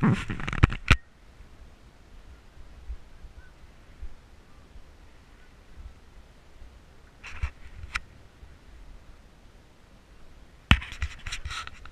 Mm-hmm.